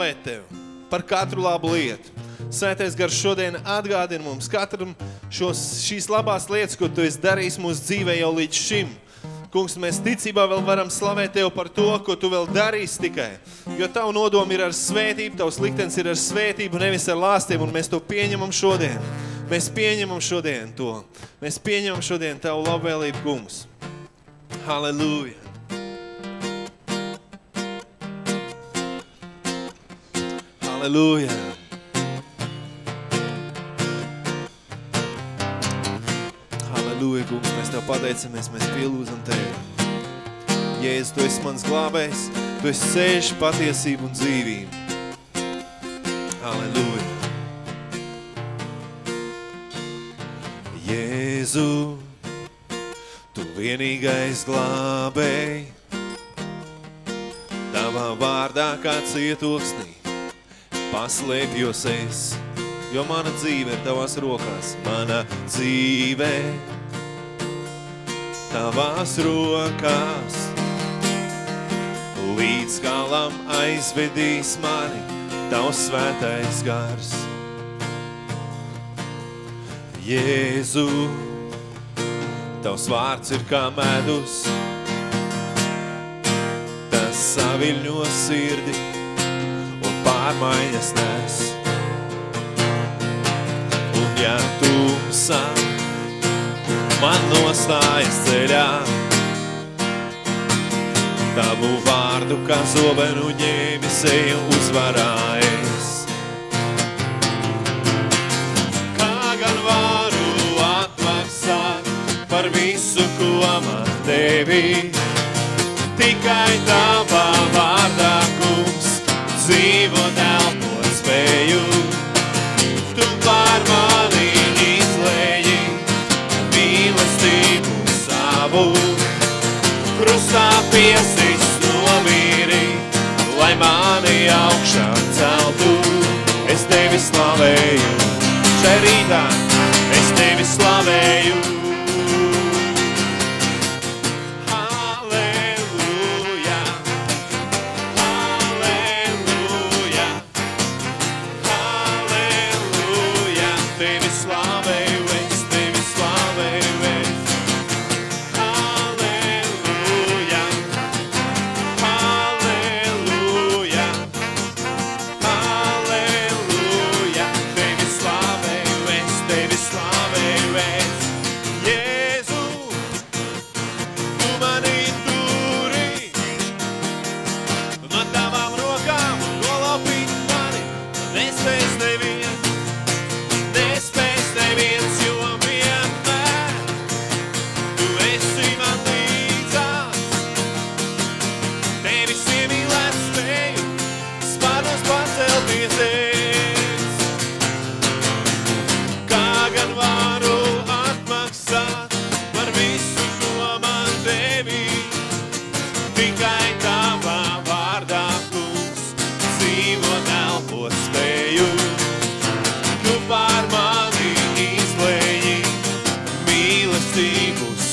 slavēt Tevi par katru labu lietu. Svētais gars šodien atgādina mums katram šos, šīs labās lietas, ko Tu esi darījis mūsu dzīvē jau līdz šim. Kungs, mēs ticībā vēl varam slavēt Tev par to, ko Tu vēl darīsi tikai. Jo Tavu nodomi ir ar svētību, Tavs liktenis ir ar svētību, nevis ar lāstiem, un mēs to pieņemam šodien. Mēs pieņemam šodien to. Mēs pieņemam šodien Tavu labvēlību, kungs. Halleluja! Halleluja! Halleluja, kungs, mēs Tev pateicamies, mēs pielūzam Tevi. Jēzus, Tu esi mans glābējs, Tu esi ceļš, patiesība un dzīvība. Halleluja! Jēzu, Tu vienīgais glābēji, Tavā vārdā kā cietoksnī, paslēpjos es, jo mana dzīve ir Tavās rokās, mana dzīve Tavās rokās. Līdz galam aizvedīs mani Tavs svētais gars. Jēzu, Tavs vārds ir kā medus, tas saviļņo sirdi pārmaiņas nes. Un ja tumsā man nostājas ceļā, Tavu vārdu kā zobenu ņēmi seju uzvarājis. Kā gan varu atmaksāt par visu, ko man devi, tikai tavā piesis nomīri, lai mani augšā celtu. Es tevi slavēju, šai rītā es tevi slavēju.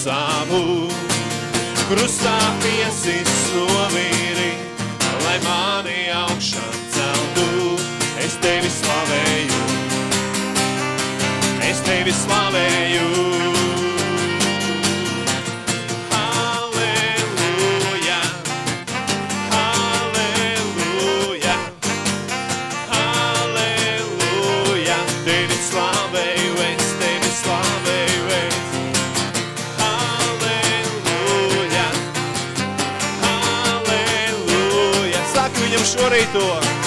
Savu, krustā piesis nomīri, tevi slavēju. Halleluja, halleluja, halleluja, tevi slavēju, es tevi slavēju, es. Halleluja, halleluja, saka viņam šorīt to. Tevi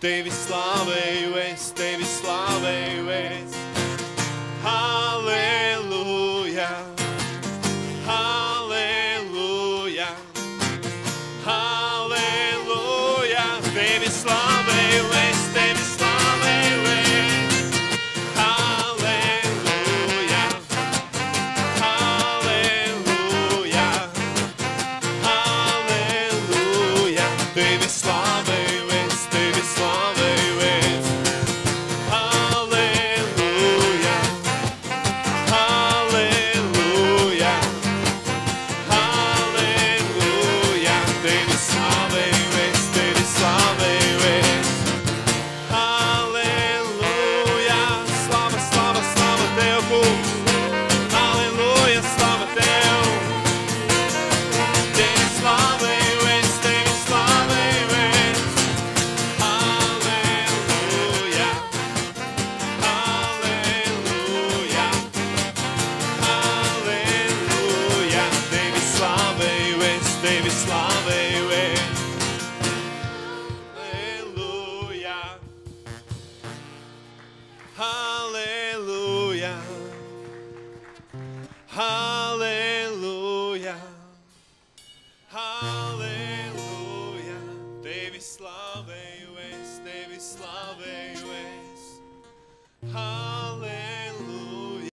Tevi slavēju es, Tevi slavēju es. Halleluja, halleluja, halleluja. Tevi slavēju es, Tevi slavēju es. Halleluja, halleluja, halleluja. Tevi slavēju.